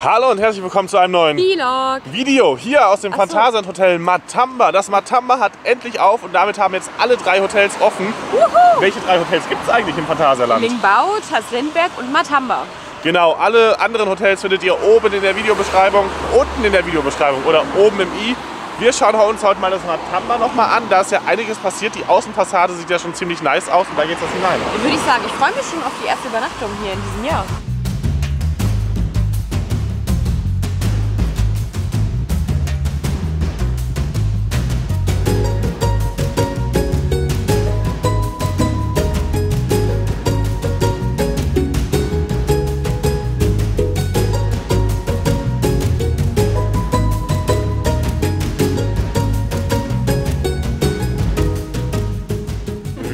Hallo und herzlich willkommen zu einem neuen Vlog. Video hier aus dem so. Hotel Matamba. Das Matamba hat endlich auf und damit haben jetzt alle drei Hotels offen. Welche drei Hotels gibt es eigentlich im Phantasialand? Lingbao, Taslindberg und Matamba. Genau, alle anderen Hotels findet ihr oben in der Videobeschreibung, unten in der Videobeschreibung oder oben im i. Wir schauen uns heute mal das Matamba nochmal an. Da ist ja einiges passiert. Die Außenfassade sieht ja schon ziemlich nice aus und da geht es hinein. Dann würde ich sagen, ich freue mich schon auf die erste Übernachtung hier in diesem Jahr.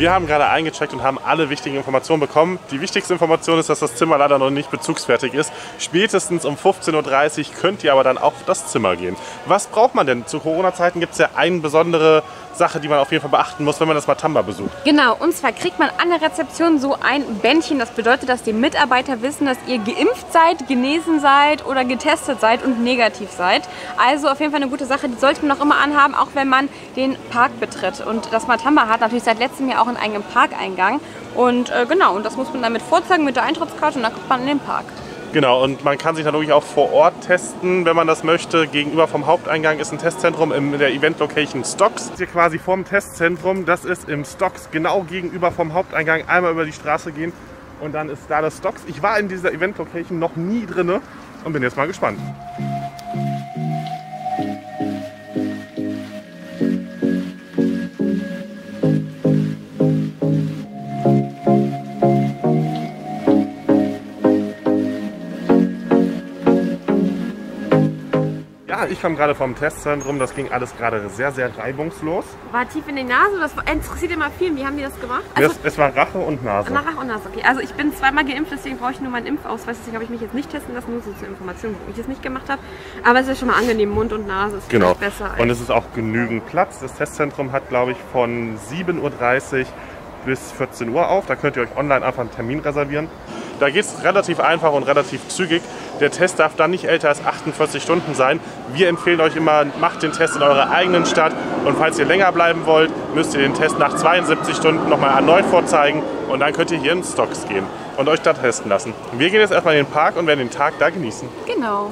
Wir haben gerade eingecheckt und haben alle wichtigen Informationen bekommen. Die wichtigste Information ist, dass das Zimmer leider noch nicht bezugsfertig ist. Spätestens um 15.30 Uhr könnt ihr aber dann auf das Zimmer gehen. Was braucht man denn? Zu Corona-Zeiten gibt es ja eine besondere Sache, die man auf jeden Fall beachten muss, wenn man das Matamba besucht. Genau, und zwar kriegt man an der Rezeption so ein Bändchen. Das bedeutet, dass die Mitarbeiter wissen, dass ihr geimpft seid, genesen seid oder getestet seid und negativ seid. Also auf jeden Fall eine gute Sache. Die sollte man auch immer anhaben, auch wenn man den Park betritt. Und das Matamba hat natürlich seit letztem Jahr auch einen eigenen Parkeingang. Und äh, genau, und das muss man damit vorzeigen mit der Eintrittskarte und dann kommt man in den Park. Genau, und man kann sich natürlich auch vor Ort testen, wenn man das möchte. Gegenüber vom Haupteingang ist ein Testzentrum in der Event-Location Stocks. Hier quasi vom Testzentrum, das ist im Stocks genau gegenüber vom Haupteingang. Einmal über die Straße gehen und dann ist da das Stocks. Ich war in dieser Event-Location noch nie drinne und bin jetzt mal gespannt. Ja, ich kam gerade vom Testzentrum. Das ging alles gerade sehr, sehr reibungslos. War tief in die Nase, das interessiert immer viel. Wie haben die das gemacht? es, es war Rache und Nase. Nach Ach und Nase, okay. Also ich bin zweimal geimpft, deswegen brauche ich nur meinen Impfausweis. Deswegen habe ich mich jetzt nicht testen lassen, nur so zur Information, warum ich es nicht gemacht habe. Aber es ist schon mal angenehm, Mund und Nase ist Genau. besser. Und es ist auch genügend Platz. Das Testzentrum hat, glaube ich, von 7.30 Uhr bis 14 Uhr auf. Da könnt ihr euch online einfach einen Termin reservieren. Da geht es relativ einfach und relativ zügig. Der Test darf dann nicht älter als 48 Stunden sein. Wir empfehlen euch immer, macht den Test in eurer eigenen Stadt. Und falls ihr länger bleiben wollt, müsst ihr den Test nach 72 Stunden nochmal erneut vorzeigen. Und dann könnt ihr hier in Stocks gehen und euch da testen lassen. Wir gehen jetzt erstmal in den Park und werden den Tag da genießen. genau.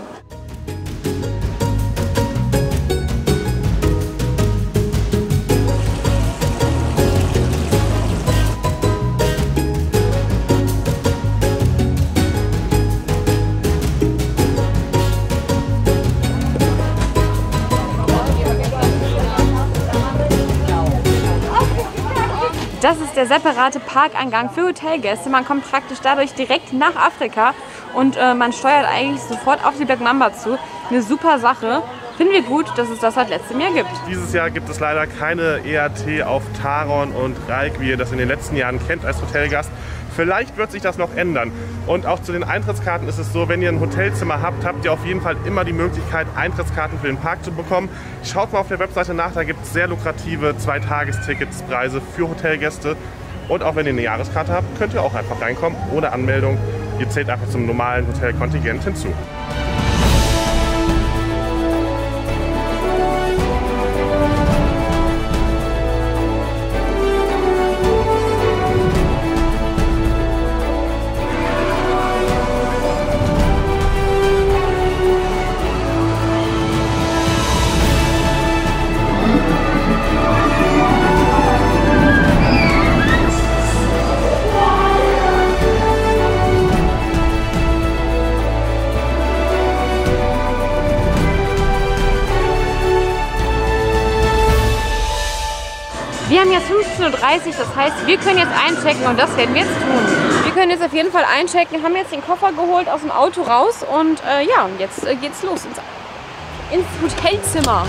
Der separate Parkeingang für Hotelgäste. Man kommt praktisch dadurch direkt nach Afrika und äh, man steuert eigentlich sofort auf die Black Mamba zu. Eine super Sache. Finden wir gut, dass es das seit letztem Jahr gibt. Dieses Jahr gibt es leider keine ERT auf Taron und Reik, wie ihr das in den letzten Jahren kennt als Hotelgast. Vielleicht wird sich das noch ändern. Und auch zu den Eintrittskarten ist es so, wenn ihr ein Hotelzimmer habt, habt ihr auf jeden Fall immer die Möglichkeit, Eintrittskarten für den Park zu bekommen. Schaut mal auf der Webseite nach, da gibt es sehr lukrative Zweitagesticketspreise für Hotelgäste. Und auch wenn ihr eine Jahreskarte habt, könnt ihr auch einfach reinkommen, ohne Anmeldung. Ihr zählt einfach zum normalen Hotelkontingent hinzu. Wir haben jetzt 15.30 Uhr, das heißt, wir können jetzt einchecken und das werden wir jetzt tun. Wir können jetzt auf jeden Fall einchecken, haben jetzt den Koffer geholt aus dem Auto raus und äh, ja, jetzt äh, geht's los ins, ins Hotelzimmer.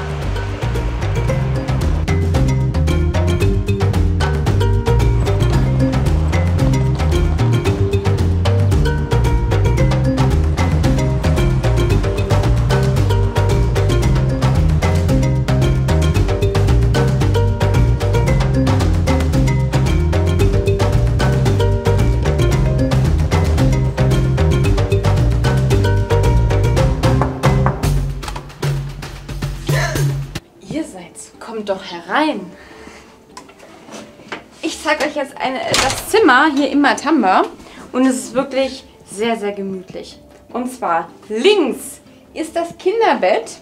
Eine, das Zimmer hier im Matamba und es ist wirklich sehr, sehr gemütlich. Und zwar links ist das Kinderbett.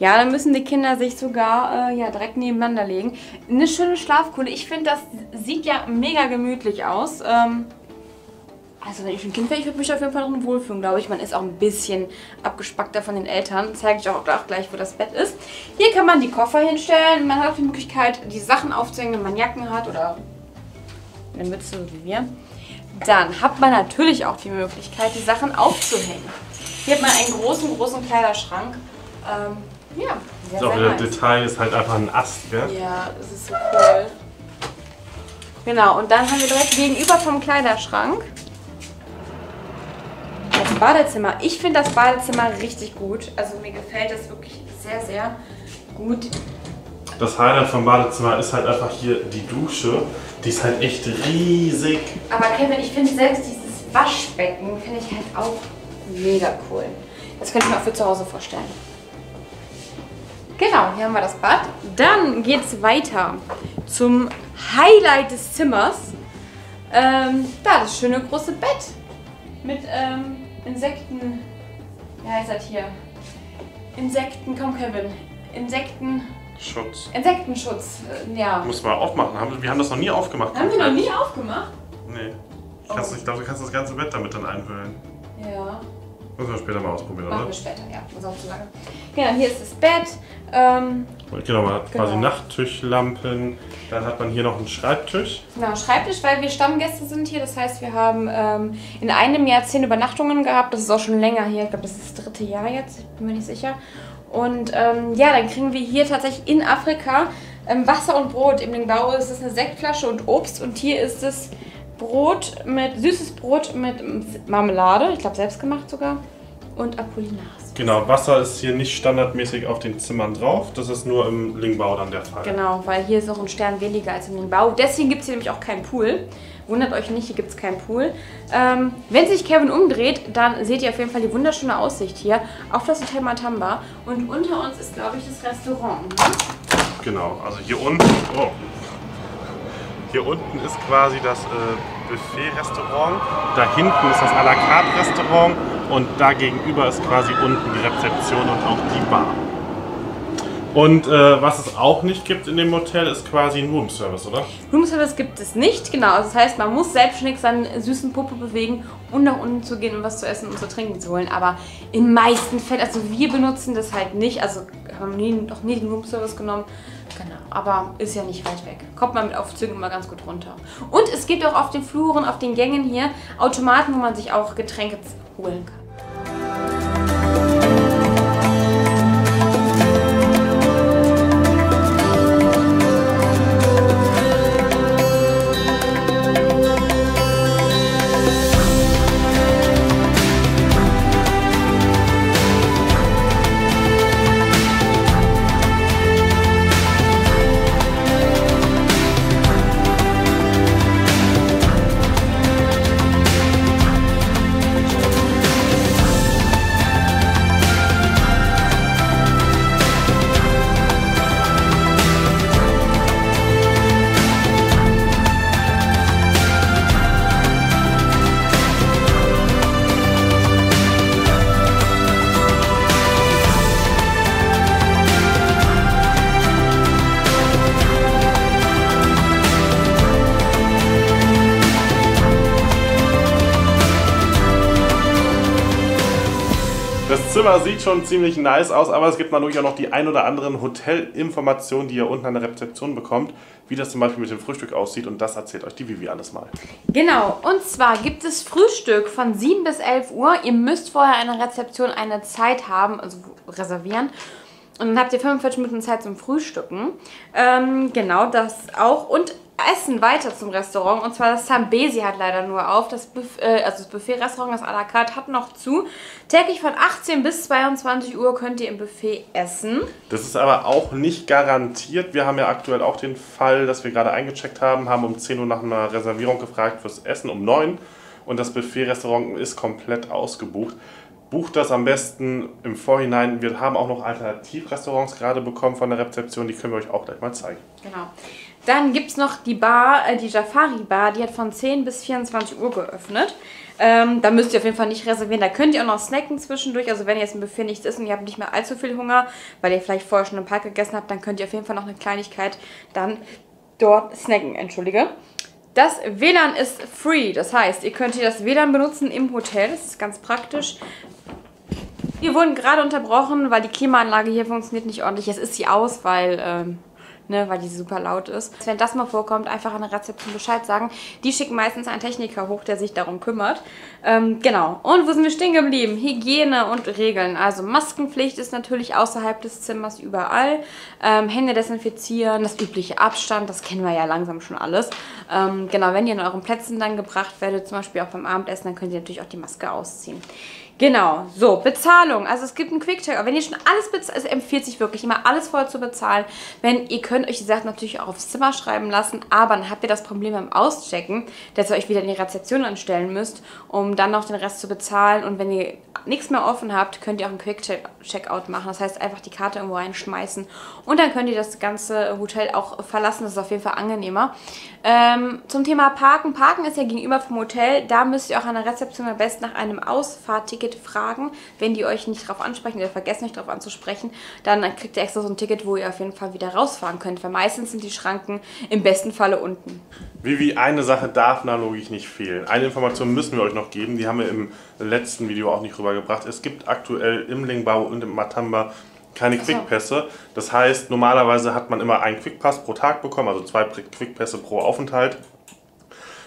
Ja, dann müssen die Kinder sich sogar äh, ja, direkt nebeneinander legen. Eine schöne Schlafkuhle. Ich finde, das sieht ja mega gemütlich aus. Ähm, also wenn ich ein Kind wäre, ich würde mich auf jeden Fall drin wohlfühlen, glaube ich. Man ist auch ein bisschen abgespackter von den Eltern. Zeige ich auch, auch gleich, wo das Bett ist. Hier kann man die Koffer hinstellen. Man hat auch die Möglichkeit, die Sachen aufzuhängen, wenn man Jacken hat oder eine Mütze, so wie wir. Dann hat man natürlich auch die Möglichkeit, die Sachen aufzuhängen. Hier hat man einen großen, großen Kleiderschrank. Ähm, ja, sehr, So, sehr der nice. Detail ist halt einfach ein Ast, gell? Ja, das ist so cool. Genau, und dann haben wir direkt gegenüber vom Kleiderschrank das Badezimmer. Ich finde das Badezimmer richtig gut. Also mir gefällt das wirklich sehr, sehr gut. Das Highlight vom Badezimmer ist halt einfach hier die Dusche. Die ist halt echt riesig. Aber Kevin, ich finde selbst dieses Waschbecken finde ich halt auch mega cool. Das könnte ich mir auch für zu Hause vorstellen. Genau, hier haben wir das Bad. Dann geht es weiter zum Highlight des Zimmers. Ähm, da das schöne große Bett mit ähm, Insekten. Wie heißt das hier? Insekten, komm Kevin. Insekten, Schutz. Insektenschutz. Äh, ja. Muss man aufmachen. Haben- Wir haben das noch nie aufgemacht. Haben wir noch nie aufgemacht? Nee. Ich, nicht- ich glaube, du kannst das ganze Bett damit dann einhüllen. Ja. Müssen wir später mal ausprobieren, Machen oder? wir später, ja. Das ist auch zu lange. Genau, hier ist das Bett. Ähm, Genau, man hat quasi Genau. Nachttischlampen. Dann hat man hier noch einen Schreibtisch. genau, Schreibtisch, weil wir Stammgäste sind hier. Das heißt, wir haben ähm, in einem Jahr zehn Übernachtungen gehabt. Das ist auch schon länger hier. Ich glaube, das ist das dritte Jahr jetzt. Ich bin mir nicht sicher. Und ähm, ja, dann kriegen wir hier tatsächlich in Afrika ähm, Wasser und Brot. Im Lingbao ist es eine Sektflasche und Obst. Und hier ist es Brot mit, süßes Brot mit Marmelade. Ich glaube, selbstgemacht sogar. Und Apollinaris. Genau, Wasser ist hier nicht standardmäßig auf den Zimmern drauf. Das ist nur im Lingbau dann der Fall. Genau, weil hier ist noch ein Stern weniger als den Bau. Deswegen gibt es hier nämlich auch keinen Pool. Wundert euch nicht, hier gibt es keinen Pool. Ähm, wenn sich Kevin umdreht, dann seht ihr auf jeden Fall die wunderschöne Aussicht hier auf das Hotel Matamba. Und unter uns ist, glaube ich, das Restaurant. Ne? Genau, also hier unten. Oh. Hier unten ist quasi das äh, Buffet-Restaurant. Da hinten ist das à la carte Restaurant. Und da gegenüber ist quasi unten die Rezeption und auch die Bar. Und äh, was es auch nicht gibt in dem Hotel, ist quasi ein Roomservice, oder? Roomservice gibt es nicht, genau. Also das heißt, man muss selbstständig seinen süßen Popo bewegen, um nach unten zu gehen und was zu essen und zu trinken zu holen. Aber in meisten Fällen, also wir benutzen das halt nicht. Also haben nie, noch nie den Roomservice genommen. Genau, aber ist ja nicht weit weg. Kommt man mit Aufzügen immer ganz gut runter. Und es gibt auch auf den Fluren, auf den Gängen hier Automaten, wo man sich auch Getränke holen kann. Schon ziemlich nice aus, aber es gibt natürlich auch noch die ein oder anderen Hotelinformationen, die ihr unten an der Rezeption bekommt, wie das zum Beispiel mit dem Frühstück aussieht und das erzählt euch die Vivi alles mal. Genau, und zwar gibt es Frühstück von 7 bis 11 Uhr. Ihr müsst vorher an der Rezeption eine Zeit haben, also reservieren. Und dann habt ihr 45 Minuten Zeit zum Frühstücken. Ähm, genau, das auch. Und Essen weiter zum Restaurant. Und zwar das Zambesi hat leider nur auf. Das, Buff äh, also das Buffet-Restaurant, das à la carte, hat noch zu. Täglich von 18 bis 22 Uhr könnt ihr im Buffet essen. Das ist aber auch nicht garantiert. Wir haben ja aktuell auch den Fall, dass wir gerade eingecheckt haben, haben um 10 Uhr nach einer Reservierung gefragt fürs Essen um 9 und das Buffet-Restaurant ist komplett ausgebucht. bucht das am besten im Vorhinein. Wir haben auch noch Alternativrestaurants gerade bekommen von der Rezeption, die können wir euch auch gleich mal zeigen. Genau. Dann gibt es noch die Bar, äh, die Jafari Bar, die hat von 10 bis 24 Uhr geöffnet. Ähm, da müsst ihr auf jeden Fall nicht reservieren. Da könnt ihr auch noch snacken zwischendurch. Also wenn ihr jetzt im Buffet nichts isst und ihr habt nicht mehr allzu viel Hunger, weil ihr vielleicht vorher schon im Park gegessen habt, dann könnt ihr auf jeden Fall noch eine Kleinigkeit dann dort snacken, entschuldige. Das WLAN ist free, das heißt, ihr könnt hier das WLAN benutzen im Hotel, das ist ganz praktisch. Wir wurden gerade unterbrochen, weil die Klimaanlage hier funktioniert nicht ordentlich. Es ist sie aus, weil ähm, ne, weil die super laut ist. Wenn das mal vorkommt, einfach an der Rezeption Bescheid sagen. Die schicken meistens einen Techniker hoch, der sich darum kümmert. Ähm, genau. Und wo sind wir stehen geblieben? Hygiene und Regeln. Also Maskenpflicht ist natürlich außerhalb des Zimmers überall. Ähm, Hände desinfizieren, das übliche Abstand, das kennen wir ja langsam schon alles. Ähm, genau, wenn ihr an euren Plätzen dann gebracht werdet, zum Beispiel auch beim Abendessen, dann könnt ihr natürlich auch die Maske ausziehen. Genau, so, Bezahlung. Also es gibt einen Quick-Check. Aber wenn ihr schon alles bezahlt, es empfiehlt sich wirklich immer alles voll zu bezahlen. Wenn ihr könnt euch die Sachen natürlich auch aufs Zimmer schreiben lassen, aber dann habt ihr das Problem beim Auschecken, dass ihr euch wieder in die Rezeption anstellen müsst, um dann noch den Rest zu bezahlen. Und wenn ihr nichts mehr offen habt, könnt ihr auch einen Quick-Checkout machen. Das heißt, einfach die Karte irgendwo reinschmeißen und dann könnt ihr das ganze Hotel auch verlassen. Das ist auf jeden Fall angenehmer. Ähm, zum Thema Parken. Parken ist ja gegenüber vom Hotel. Da müsst ihr auch an der Rezeption am besten nach einem Ausfahrtticket fragen. Wenn die euch nicht darauf ansprechen oder vergessen euch darauf anzusprechen, dann kriegt ihr extra so ein Ticket, wo ihr auf jeden Fall wieder rausfahren könnt. Weil meistens sind die Schranken im besten Falle unten. Vivi, eine Sache darf na logisch nicht fehlen. Eine Information müssen wir euch noch geben, die haben wir im letzten Video auch nicht rübergebracht. Es gibt aktuell im Lingbao und im Matamba keine Quickpässe. Das heißt, normalerweise hat man immer einen Quickpass pro Tag bekommen, also zwei Quickpässe pro Aufenthalt.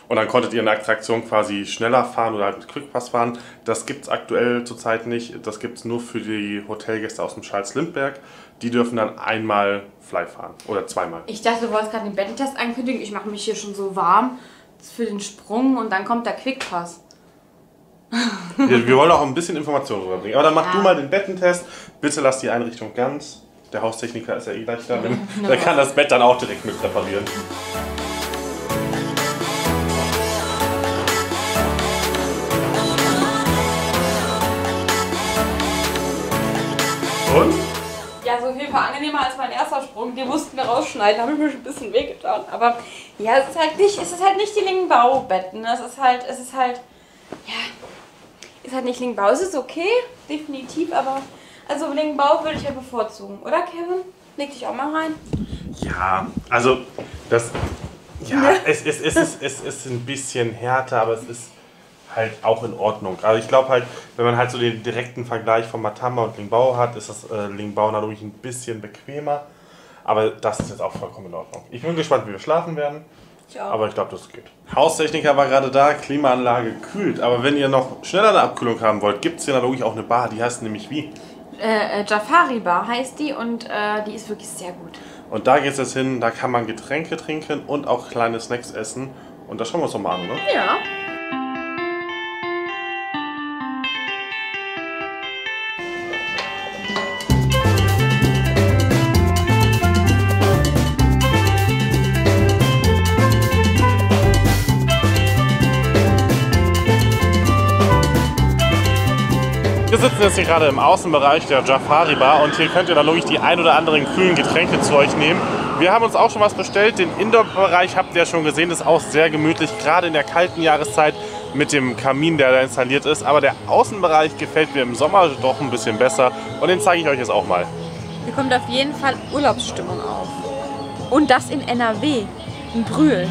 Und dann konntet ihr in der Attraktion quasi schneller fahren oder halt mit Quickpass fahren. Das gibt es aktuell zurzeit nicht. Das gibt es nur für die Hotelgäste aus dem Charles Lindbergh. Die dürfen dann einmal Fly fahren oder zweimal. Ich dachte, du wolltest gerade den Bettentest ankündigen. Ich mache mich hier schon so warm für den Sprung und dann kommt der Quickpass. Wir, wir wollen auch ein bisschen Informationen rüberbringen. Aber dann mach ja. du mal den Bettentest. Bitte lass die Einrichtung ganz. Der Haustechniker ist ja eh gleich da. Der kann das Bett dann auch direkt mit reparieren. Und? Ja, so auf jeden Fall angenehmer als mein erster Sprung. Den mussten wir rausschneiden, habe ich mir schon ein bisschen wehgetan. Aber ja, es ist halt nicht, es ist halt nicht die Lingenbaubetten. Es ist halt, es ist halt, ja, ist halt nicht Lingenbau. Es ist okay, definitiv, aber also Lingenbau würde ich ja bevorzugen, oder Kevin? Leg dich auch mal rein. Ja, also das, ja, ja. Es, es, es, ist, es ist ein bisschen härter, aber es ist halt auch in Ordnung. Also ich glaube halt, wenn man halt so den direkten Vergleich von Matamba und Lingbao hat, ist das äh, Lingbao natürlich ein bisschen bequemer. Aber das ist jetzt auch vollkommen in Ordnung. Ich bin gespannt, wie wir schlafen werden. Ich aber ich glaube, das geht. Haustechniker war gerade da, Klimaanlage kühlt. Aber wenn ihr noch schneller eine Abkühlung haben wollt, gibt es hier natürlich auch eine Bar. Die heißt nämlich wie? Äh, äh, Jafari Bar heißt die und äh, die ist wirklich sehr gut. Und da geht es jetzt hin, da kann man Getränke trinken und auch kleine Snacks essen. Und das schauen wir uns doch mal an, oder? Ja. Wir sitzen jetzt hier gerade im Außenbereich der Jafari Bar und hier könnt ihr dann wirklich die ein oder anderen kühlen Getränke zu euch nehmen. Wir haben uns auch schon was bestellt. Den Indoor-Bereich habt ihr ja schon gesehen, ist auch sehr gemütlich, gerade in der kalten Jahreszeit mit dem Kamin, der da installiert ist. Aber der Außenbereich gefällt mir im Sommer doch ein bisschen besser und den zeige ich euch jetzt auch mal. Hier kommt auf jeden Fall Urlaubsstimmung auf. Und das in NRW, in Brühl.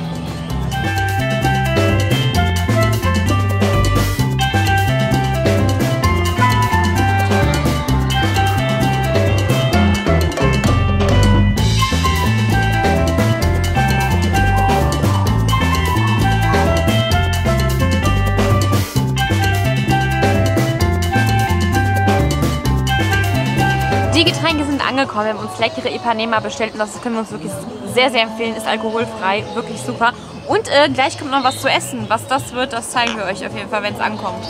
Angekommen. Wir haben uns leckere Ipanema bestellt und das können wir uns wirklich sehr, sehr empfehlen. Ist alkoholfrei, wirklich super. Und äh, gleich kommt noch was zu essen. Was das wird, das zeigen wir euch auf jeden Fall, wenn es ankommt.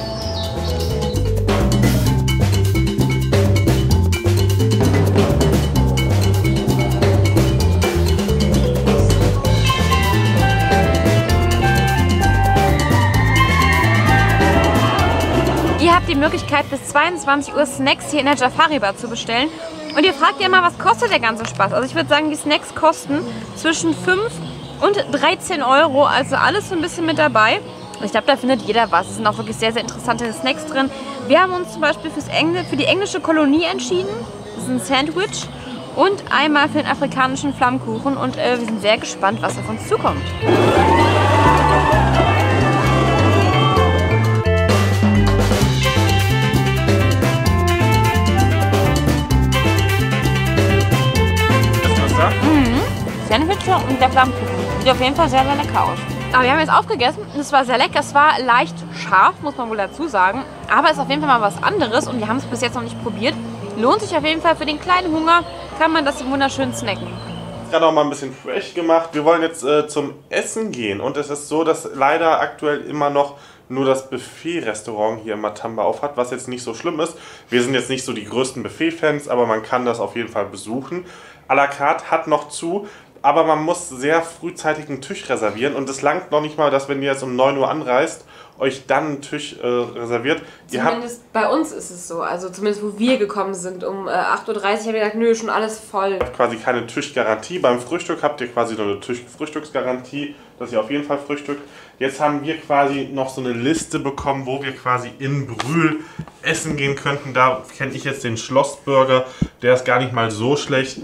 Ihr habt die Möglichkeit, bis 22 Uhr Snacks hier in der Jafari Bar zu bestellen. Und ihr fragt ja immer, was kostet der ganze Spaß? Also ich würde sagen, die Snacks kosten zwischen 5 und 13 Euro. Also alles so ein bisschen mit dabei. Ich glaube, da findet jeder was. Es sind auch wirklich sehr, sehr interessante Snacks drin. Wir haben uns zum Beispiel fürs Engl für die englische Kolonie entschieden. Das ist ein Sandwich. Und einmal für den afrikanischen Flammkuchen. Und äh, wir sind sehr gespannt, was auf uns zukommt. Sandwich und der Flammkuchen. Sieht auf jeden Fall sehr, sehr lecker aus. Aber wir haben jetzt aufgegessen und es war sehr lecker. Es war leicht scharf, muss man wohl dazu sagen. Aber es ist auf jeden Fall mal was anderes und wir haben es bis jetzt noch nicht probiert. Lohnt sich auf jeden Fall für den kleinen Hunger, kann man das wunderschön snacken. Gerade auch mal ein bisschen fresh gemacht. Wir wollen jetzt äh, zum Essen gehen und es ist so, dass leider aktuell immer noch nur das Buffet-Restaurant hier in Matamba auf hat, was jetzt nicht so schlimm ist. Wir sind jetzt nicht so die größten Buffet-Fans, aber man kann das auf jeden Fall besuchen. A la carte hat noch zu, aber man muss sehr frühzeitig einen Tisch reservieren und es langt noch nicht mal, dass wenn ihr jetzt um 9 Uhr anreist, euch dann einen Tisch äh, reserviert. Zumindest bei uns ist es so, also zumindest wo wir gekommen sind, um äh, 8.30 Uhr haben wir gesagt, nö, schon alles voll. Ihr habt quasi keine Tischgarantie. Beim Frühstück habt ihr quasi nur eine Tisch Frühstücksgarantie, dass ihr auf jeden Fall frühstückt. Jetzt haben wir quasi noch so eine Liste bekommen, wo wir quasi in Brühl essen gehen könnten. Da kenne ich jetzt den Schlossburger, der ist gar nicht mal so schlecht.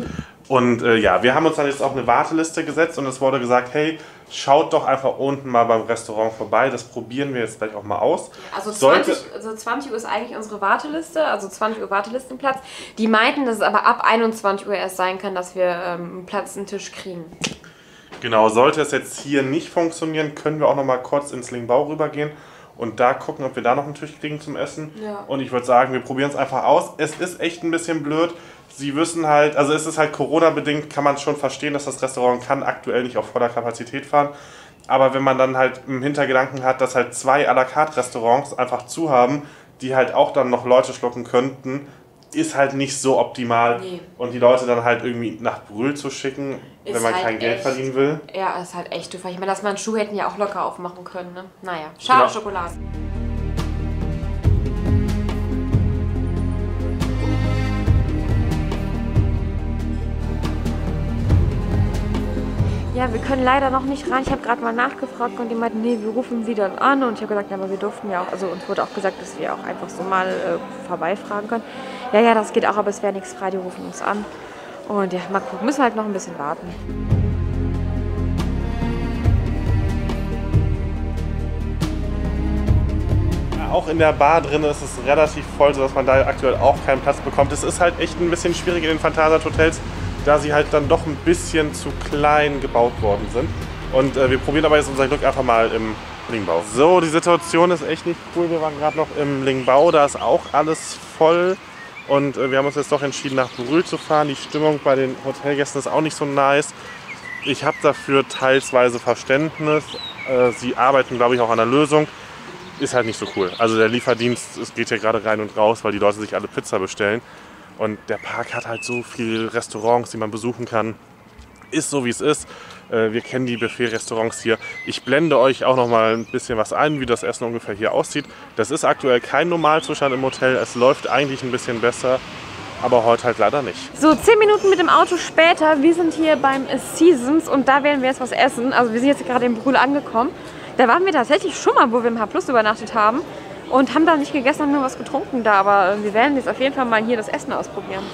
Und äh, ja, wir haben uns dann jetzt auch eine Warteliste gesetzt und es wurde gesagt, hey, schaut doch einfach unten mal beim Restaurant vorbei. Das probieren wir jetzt gleich auch mal aus. Also 20, also 20 Uhr ist eigentlich unsere Warteliste, also 20 Uhr Wartelistenplatz. Die meinten, dass es aber ab 21 Uhr erst sein kann, dass wir ähm, einen Platz, einen Tisch kriegen. Genau, sollte es jetzt hier nicht funktionieren, können wir auch noch mal kurz ins Lingbau rübergehen und da gucken, ob wir da noch einen Tisch kriegen zum Essen. Ja. Und ich würde sagen, wir probieren es einfach aus. Es ist echt ein bisschen blöd sie wissen halt, also es ist halt Corona-bedingt, kann man schon verstehen, dass das Restaurant kann aktuell nicht auf voller Kapazität fahren. Aber wenn man dann halt im Hintergedanken hat, dass halt zwei à la carte Restaurants einfach zu haben, die halt auch dann noch Leute schlucken könnten, ist halt nicht so optimal. Nee. Und die Leute dann halt irgendwie nach Brühl zu schicken, ist wenn man halt kein Geld echt, verdienen will. Ja, ist halt echt doof. Ich meine, dass man Schuh hätten ja auch locker aufmachen können. Ne? Naja, schade genau. Schokolade. Ja, wir können leider noch nicht rein. Ich habe gerade mal nachgefragt und die meinten, nee, wir rufen sie dann an. Und ich habe gesagt, ja, aber wir durften ja auch, also uns wurde auch gesagt, dass wir auch einfach so mal äh, vorbeifragen können. Ja, ja, das geht auch, aber es wäre nichts frei, die rufen uns an. Und ja, mal gucken, müssen halt noch ein bisschen warten. auch in der Bar drin ist es relativ voll, sodass man da aktuell auch keinen Platz bekommt. Es ist halt echt ein bisschen schwierig in den Phantasat Hotels da sie halt dann doch ein bisschen zu klein gebaut worden sind. Und äh, wir probieren aber jetzt unser Glück einfach mal im Lingbau. So, die Situation ist echt nicht cool. Wir waren gerade noch im Lingbau, da ist auch alles voll. Und äh, wir haben uns jetzt doch entschieden, nach Brühl zu fahren. Die Stimmung bei den Hotelgästen ist auch nicht so nice. Ich habe dafür teilsweise Verständnis. Äh, sie arbeiten, glaube ich, auch an der Lösung. Ist halt nicht so cool. Also der Lieferdienst, es geht ja gerade rein und raus, weil die Leute sich alle Pizza bestellen. Und der Park hat halt so viele Restaurants, die man besuchen kann. Ist so wie es ist. Äh, wir kennen die Buffet-Restaurants hier. Ich blende euch auch noch mal ein bisschen was ein, wie das Essen ungefähr hier aussieht. Das ist aktuell kein Normalzustand im Hotel. Es läuft eigentlich ein bisschen besser, aber heute halt leider nicht. So, zehn Minuten mit dem Auto später. Wir sind hier beim Seasons und da werden wir jetzt was essen. Also wir sind jetzt gerade in Brühl angekommen. Da waren wir tatsächlich schon mal, wo wir im H Plus übernachtet haben und haben da nicht gegessen, haben nur was getrunken da. Aber wir werden jetzt auf jeden Fall mal hier das Essen ausprobieren.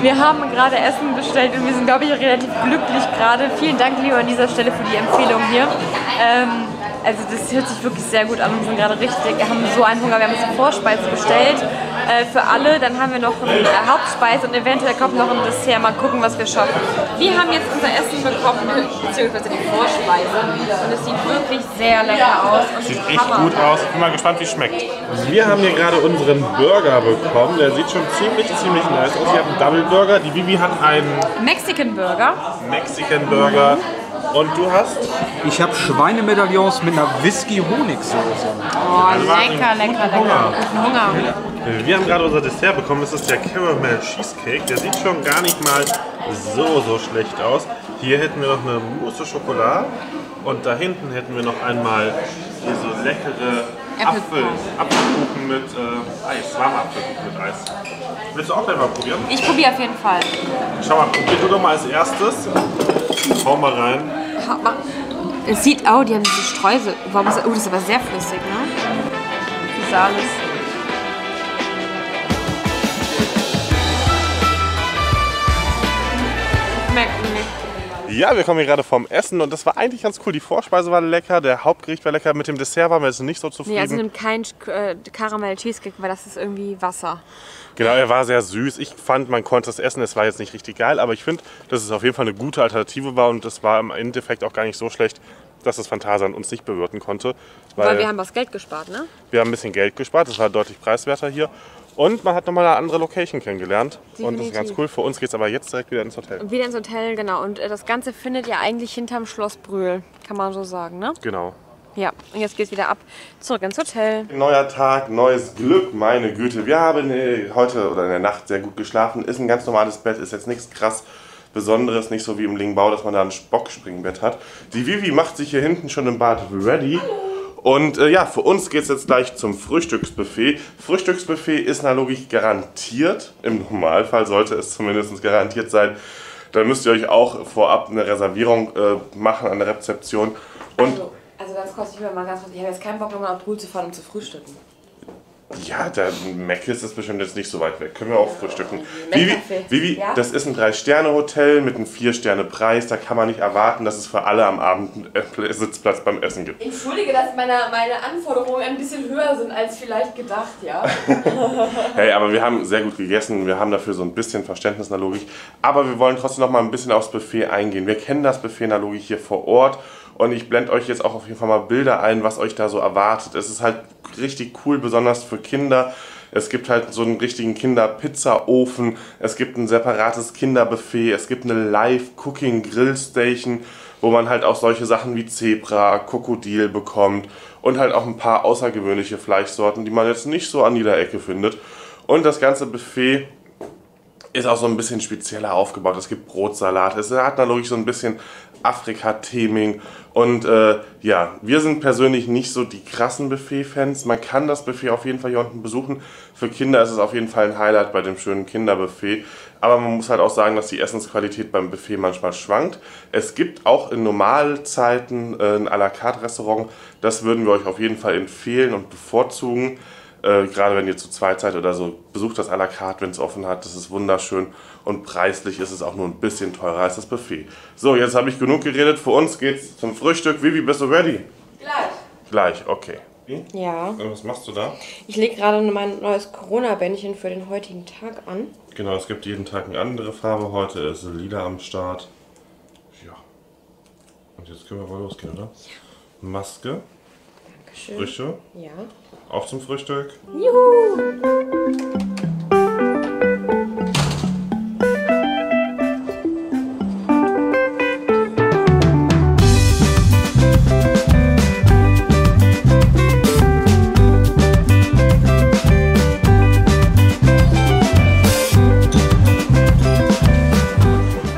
Wir haben gerade Essen bestellt und wir sind, glaube ich, relativ glücklich gerade. Vielen Dank, Leo, an dieser Stelle für die Empfehlung hier. Ähm, also das hört sich wirklich sehr gut an. Wir sind gerade richtig, wir haben so einen Hunger. Wir haben jetzt eine Vorspeise bestellt äh, für alle. Dann haben wir noch eine äh, Hauptspeise und eventuell kommt noch ein Dessert. Mal gucken, was wir schaffen. Wir haben jetzt unser Essen bekommen, beziehungsweise die Vorspeise. Und es sieht wirklich sehr lecker aus. Und sieht echt Hammer. gut aus. Ich bin mal gespannt, wie es schmeckt. Wir haben hier gerade unseren Burger bekommen. Der sieht schon ziemlich, ziemlich nice aus. Wir haben einen Double Burger. Die Vivi hat einen Mexican Burger. Mexican Burger. Und du hast? Ich habe Schweinemedaillons mit einer Whisky-Honigsoße. Oh, also lecker, lecker, lecker. Guten Hunger. Wir haben gerade unser Dessert bekommen. Das ist der Caramel Cheesecake. Der sieht schon gar nicht mal so, so schlecht aus. Hier hätten wir noch eine Mousse Schokolade Und da hinten hätten wir noch einmal hier so leckere Apfel. Apfelkuchen mit äh, Eis, warmer Apfelkuchen mit Eis. Willst du auch gleich mal probieren? Ich probiere auf jeden Fall. Schau mal, probier du doch mal als erstes. Hau mal rein. Es sieht, oh, die haben diese Streusel. Warum ist, oh, das ist aber sehr flüssig, ne? Das ist alles. Schmeckt nicht. Ja, wir kommen hier gerade vom Essen und das war eigentlich ganz cool. Die Vorspeise war lecker, der Hauptgericht war lecker. Mit dem Dessert waren wir jetzt nicht so zufrieden. Nee, also nimm kein äh, Karamell Cheesecake, weil das ist irgendwie Wasser. Genau, er war sehr süß. Ich fand, man konnte es essen. Es war jetzt nicht richtig geil, aber ich finde, dass es auf jeden Fall eine gute Alternative war und es war im Endeffekt auch gar nicht so schlecht, dass das Phantasialand uns nicht bewirten konnte. Weil wir haben was Geld gespart, ne? wir haben ein bisschen Geld gespart. Es war deutlich preiswerter hier. Und man hat nochmal eine andere Location kennengelernt. Und das ist ganz Definitiv. cool. Für uns geht es aber jetzt direkt wieder ins Hotel. Und wieder ins Hotel, genau. Und äh, das Ganze findet ja eigentlich hinterm Schloss Brühl, kann man so sagen, ne? Genau. Ja, und jetzt geht's wieder ab, zurück ins Hotel. Neuer Tag, neues Glück, meine Güte. Wir haben äh, heute oder in der Nacht sehr gut geschlafen. Ist ein ganz normales Bett, ist jetzt nichts krass Besonderes, nicht so wie im Lingbau, dass man da ein Spockspringbett hat. Die Vivi macht sich hier hinten schon im Bad ready. Und äh, ja, für uns geht es jetzt gleich zum Frühstücksbuffet. Frühstücksbuffet ist na logisch garantiert. Im Normalfall sollte es zumindest garantiert sein. Dann müsst ihr euch auch vorab eine Reservierung äh, machen an der Rezeption. Und Also, also ganz kurz, ich will mal ganz kurz, ich habe jetzt keinen Bock, nochmal nach Brühl zu fahren, um zu frühstücken. Ja, der Meckes ist bestimmt jetzt nicht so weit weg. Können wir auch frühstücken. Vivi, Vivi Ja? das ist ein Drei-Sterne-Hotel mit einem Vier-Sterne-Preis. Da kann man nicht erwarten, dass es für alle am Abend einen Sitzplatz beim Essen gibt. Entschuldige, dass meine, meine Anforderungen ein bisschen höher sind als vielleicht gedacht, ja? Hey, aber wir haben sehr gut gegessen. Wir haben dafür so ein bisschen Verständnis in der Logik. Aber wir wollen trotzdem noch mal ein bisschen aufs Buffet eingehen. Wir kennen das Buffet in der Logik hier vor Ort. Und ich blende euch jetzt auch auf jeden Fall mal Bilder ein, was euch da so erwartet. Es ist halt richtig cool, besonders für Kinder. Es gibt halt so einen richtigen Kinder-Pizza-Ofen. Es gibt ein separates Kinderbuffet. Es gibt eine Live-Cooking-Grill-Station, wo man halt auch solche Sachen wie Zebra, Krokodil bekommt. Und halt auch ein paar außergewöhnliche Fleischsorten, die man jetzt nicht so an jeder Ecke findet. Und das ganze Buffet ist auch so ein bisschen spezieller aufgebaut. Es gibt Brotsalat. Es hat natürlich so ein bisschen Afrika-Theming. Und äh, ja, wir sind persönlich nicht so die krassen Buffet-Fans. Man kann das Buffet auf jeden Fall hier unten besuchen. Für Kinder ist es auf jeden Fall ein Highlight bei dem schönen Kinderbuffet. Aber man muss halt auch sagen, dass die Essensqualität beim Buffet manchmal schwankt. Es gibt auch in Normalzeiten äh, ein à la carte Restaurant. Das würden wir euch auf jeden Fall empfehlen und bevorzugen. Äh, gerade wenn ihr zu zweit seid oder so, besucht das à la carte, wenn es offen hat. Das ist wunderschön. Und preislich ist es auch nur ein bisschen teurer als das Buffet. So, jetzt habe ich genug geredet. Für uns geht's zum Frühstück. Vivi, bist du ready? Gleich. Gleich, okay. Ja. Und Was machst du da? Ich lege gerade mein neues Corona-Bändchen für den heutigen Tag an. Genau, es gibt jeden Tag eine andere Farbe. Heute ist lila am Start. Ja. Und jetzt können wir mal losgehen, oder? Maske, Dankeschön. Frische, Ja. auch zum Frühstück. Juhu!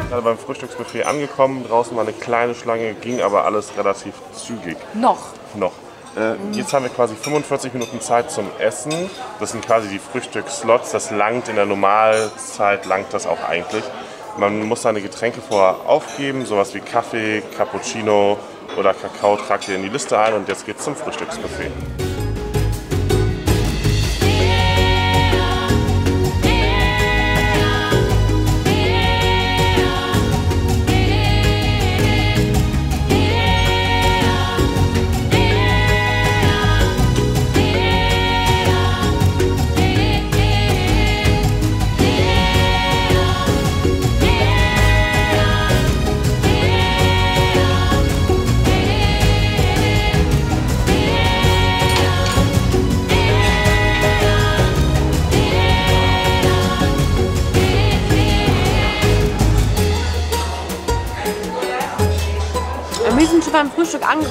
Gerade beim Frühstücksbuffet angekommen. Draußen war eine kleine Schlange, ging aber alles relativ zügig. Noch. noch. Äh, jetzt haben wir quasi 45 Minuten Zeit zum Essen. Das sind quasi die Frühstücksslots. Das langt in der Normalzeit, langt das auch eigentlich. Man muss seine Getränke vorher aufgeben, sowas wie Kaffee, Cappuccino oder Kakao tragt ihr in die Liste ein und jetzt geht's zum Frühstücksbuffet.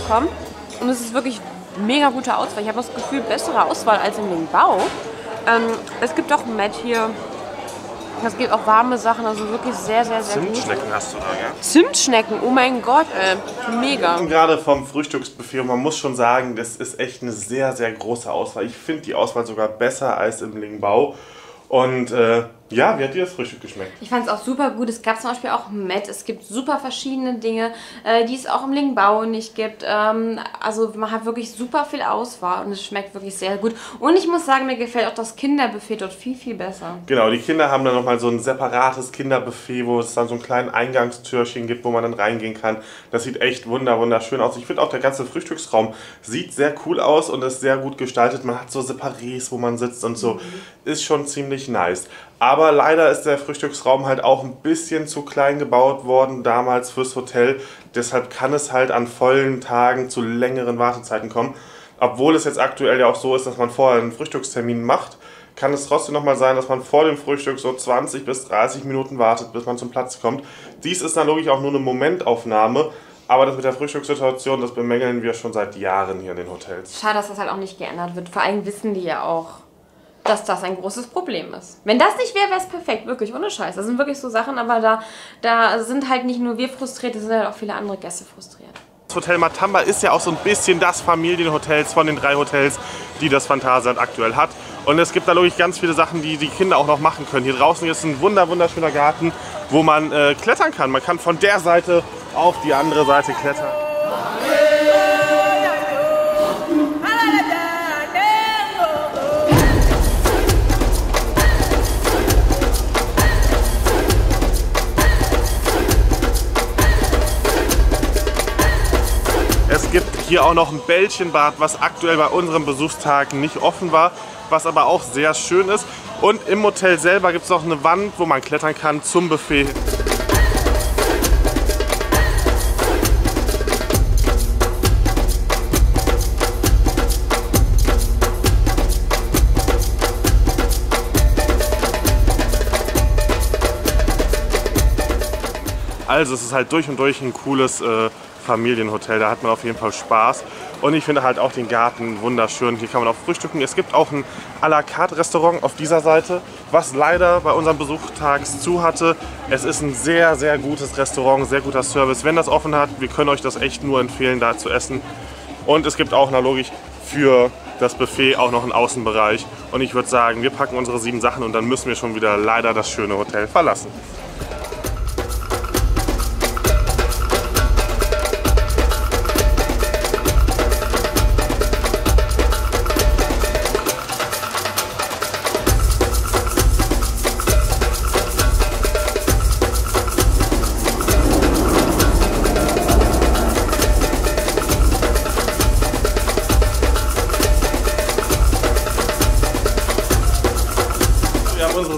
Angekommen und es ist wirklich mega gute Auswahl. Ich habe das Gefühl, bessere Auswahl als in den Bau. Ähm, es gibt auch Matt hier, Es gibt auch warme Sachen, also wirklich sehr, sehr, sehr gut. Zimtschnecken hast du da, ja? Zimtschnecken, oh mein Gott, ey. Mega. Gerade vom Frühstücksbuffet und man muss schon sagen, das ist echt eine sehr, sehr große Auswahl. Ich finde die Auswahl sogar besser als im Lingbau. Und äh, ja, wie hat dir das Frühstück geschmeckt? Ich fand es auch super gut. Es gab zum Beispiel auch Met. Es gibt super verschiedene Dinge, äh, die es auch im Lingbau nicht gibt. Ähm, also man hat wirklich super viel Auswahl und es schmeckt wirklich sehr gut. Und ich muss sagen, mir gefällt auch das Kinderbuffet dort viel, viel besser. Genau, die Kinder haben dann nochmal so ein separates Kinderbuffet, wo es dann so einen kleinen Eingangstürchen gibt, wo man dann reingehen kann. Das sieht echt wunder, wunderschön aus. Ich finde auch der ganze Frühstücksraum sieht sehr cool aus und ist sehr gut gestaltet. Man hat so Separés, wo man sitzt und so. Mhm. Ist schon ziemlich nice. Aber leider ist der Frühstücksraum halt auch ein bisschen zu klein gebaut worden damals fürs Hotel. Deshalb kann es halt an vollen Tagen zu längeren Wartezeiten kommen. Obwohl es jetzt aktuell ja auch so ist, dass man vorher einen Frühstückstermin macht, kann es trotzdem nochmal sein, dass man vor dem Frühstück so 20 bis 30 Minuten wartet, bis man zum Platz kommt. Dies ist dann logisch auch nur eine Momentaufnahme. Aber das mit der Frühstückssituation, das bemängeln wir schon seit Jahren hier in den Hotels. Schade, dass das halt auch nicht geändert wird. Vor allem wissen die ja auch, dass das ein großes Problem ist. Wenn das nicht wäre, wäre es perfekt, wirklich, ohne Scheiß. Das sind wirklich so Sachen, aber da, da sind halt nicht nur wir frustriert, es sind halt auch viele andere Gäste frustriert. Das Hotel Matamba ist ja auch so ein bisschen das Familienhotel von den drei Hotels, die das Phantasialand aktuell hat. Und es gibt da wirklich ganz viele Sachen, die die Kinder auch noch machen können. Hier draußen ist ein wunder wunderschöner Garten, wo man äh, klettern kann. Man kann von der Seite auf die andere Seite klettern. Hier auch noch ein Bällchenbad, was aktuell bei unserem Besuchstag nicht offen war, was aber auch sehr schön ist. Und im Hotel selber gibt es noch eine Wand, wo man klettern kann zum Buffet. Also es ist halt durch und durch ein cooles äh, Familienhotel. Da hat man auf jeden Fall Spaß. Und ich finde halt auch den Garten wunderschön. Hier kann man auch frühstücken. Es gibt auch ein à la carte Restaurant auf dieser Seite, was leider bei unserem Besuch tags zu hatte. Es ist ein sehr, sehr gutes Restaurant, sehr guter Service. Wenn das offen hat, wir können euch das echt nur empfehlen, da zu essen. Und es gibt auch, na logisch, für das Buffet auch noch einen Außenbereich. Und ich würde sagen, wir packen unsere sieben Sachen und dann müssen wir schon wieder leider das schöne Hotel verlassen.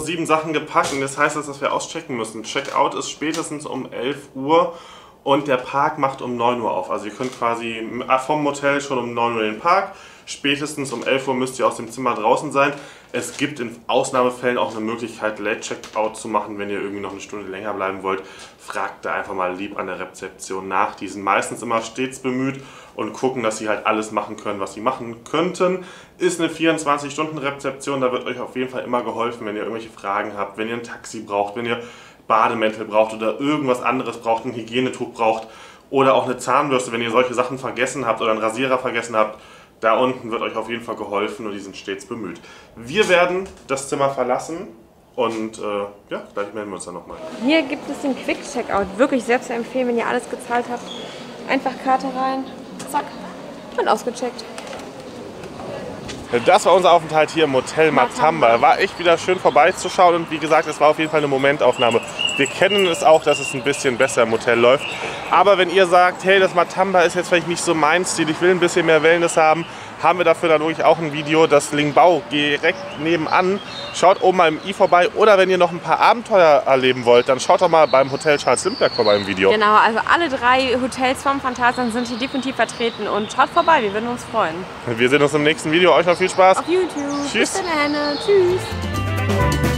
Sieben Sachen gepackt und das heißt, dass wir auschecken müssen. Checkout ist spätestens um 11 Uhr und der Park macht um 9 Uhr auf. Also ihr könnt quasi vom Hotel schon um 9 Uhr in den Park. Spätestens um 11 Uhr müsst ihr aus dem Zimmer draußen sein. Es gibt in Ausnahmefällen auch eine Möglichkeit, Late Checkout zu machen, wenn ihr irgendwie noch eine Stunde länger bleiben wollt. Fragt da einfach mal lieb an der Rezeption nach. Die sind meistens immer stets bemüht und gucken, dass sie halt alles machen können, was sie machen könnten. Ist eine 24-Stunden-Rezeption, da wird euch auf jeden Fall immer geholfen, wenn ihr irgendwelche Fragen habt, wenn ihr ein Taxi braucht, wenn ihr Bademäntel braucht oder irgendwas anderes braucht, ein Hygienetuch braucht oder auch eine Zahnbürste, wenn ihr solche Sachen vergessen habt oder einen Rasierer vergessen habt da unten wird euch auf jeden Fall geholfen und die sind stets bemüht. Wir werden das Zimmer verlassen und äh, ja, gleich melden wir uns dann nochmal. Hier gibt es den Quick Checkout. Wirklich sehr zu empfehlen, wenn ihr alles gezahlt habt. Einfach Karte rein, zack, und ausgecheckt. Das war unser Aufenthalt hier im Hotel Matamba. War echt wieder schön vorbeizuschauen und wie gesagt, es war auf jeden Fall eine Momentaufnahme. Wir kennen es auch, dass es ein bisschen besser im Hotel läuft. Aber wenn ihr sagt, hey, das Matamba ist jetzt vielleicht nicht so mein Stil, ich will ein bisschen mehr Wellness haben, haben wir dafür dann wirklich auch ein Video, das Lingbao direkt nebenan. Schaut oben mal im i vorbei oder wenn ihr noch ein paar Abenteuer erleben wollt, dann schaut doch mal beim Hotel Charles Lindbergh vorbei im Video. Genau, also alle drei Hotels vom Phantasialand sind hier definitiv vertreten und schaut vorbei, wir würden uns freuen. Wir sehen uns im nächsten Video. Euch noch viel Spaß. Auf YouTube. Tschüss. Bis dann, Tschüss.